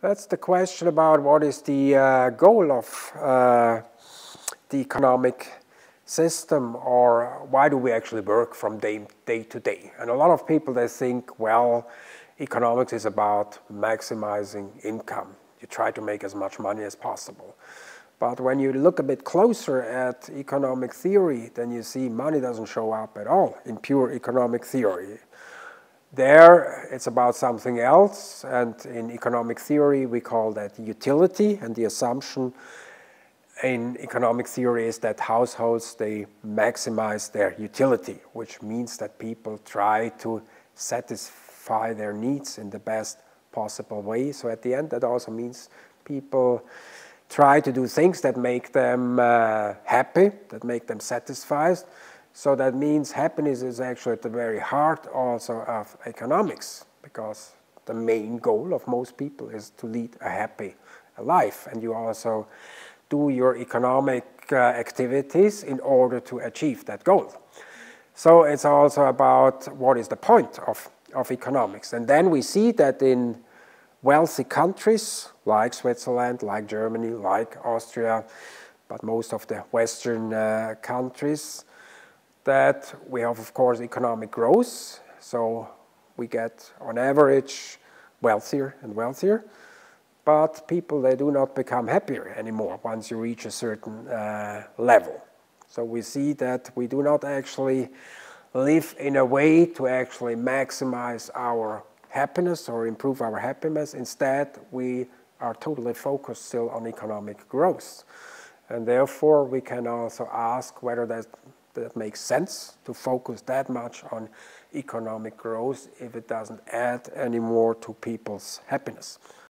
That's the question about what is the uh, goal of uh, the economic system or why do we actually work from day, day to day? And a lot of people, they think, well, economics is about maximizing income. You try to make as much money as possible. But when you look a bit closer at economic theory, then you see money doesn't show up at all in pure economic theory. There, it's about something else, and in economic theory, we call that utility, and the assumption in economic theory is that households, they maximize their utility, which means that people try to satisfy their needs in the best possible way. So at the end, that also means people try to do things that make them uh, happy, that make them satisfied. So that means happiness is actually at the very heart also of economics, because the main goal of most people is to lead a happy life. And you also do your economic uh, activities in order to achieve that goal. So it's also about what is the point of, of economics. And then we see that in wealthy countries like Switzerland, like Germany, like Austria, but most of the Western uh, countries, that we have, of course, economic growth. So we get, on average, wealthier and wealthier. But people, they do not become happier anymore once you reach a certain uh, level. So we see that we do not actually live in a way to actually maximize our happiness or improve our happiness. Instead, we are totally focused still on economic growth. And therefore, we can also ask whether that, that makes sense to focus that much on economic growth if it doesn't add any more to people's happiness.